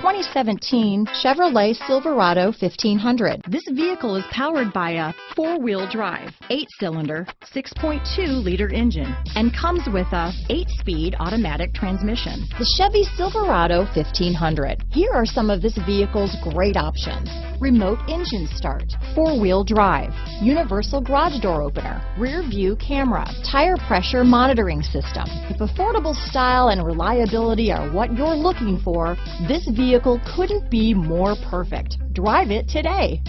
2017 Chevrolet Silverado 1500. This vehicle is powered by a four-wheel drive, eight-cylinder, 6.2-liter engine, and comes with a eight-speed automatic transmission. The Chevy Silverado 1500. Here are some of this vehicle's great options. Remote engine start, four-wheel drive, universal garage door opener, rear view camera, tire pressure monitoring system. If affordable style and reliability are what you're looking for, this vehicle couldn't be more perfect. Drive it today.